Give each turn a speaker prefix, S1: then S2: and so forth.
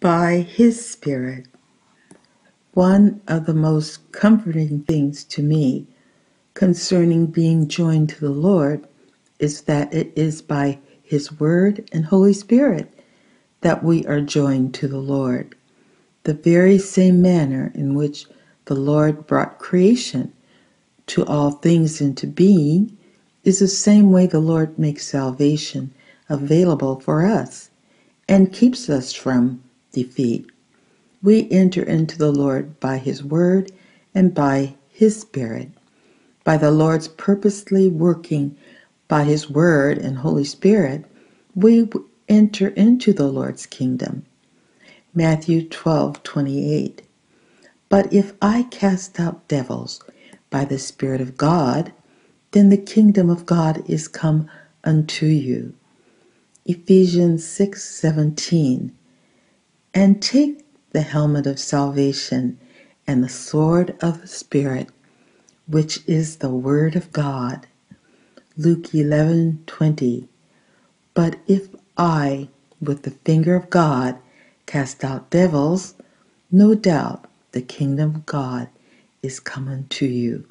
S1: by His Spirit. One of the most comforting things to me concerning being joined to the Lord is that it is by His Word and Holy Spirit that we are joined to the Lord. The very same manner in which the Lord brought creation to all things into being is the same way the Lord makes salvation available for us and keeps us from defeat. We enter into the Lord by His Word and by His Spirit. By the Lord's purposely working by His Word and Holy Spirit, we enter into the Lord's kingdom. Matthew 12 28. But if I cast out devils by the Spirit of God, then the kingdom of God is come unto you. Ephesians 6 17. And take the helmet of salvation and the sword of the Spirit, which is the Word of God. Luke eleven twenty. But if I, with the finger of God, cast out devils, no doubt the kingdom of God is coming to you.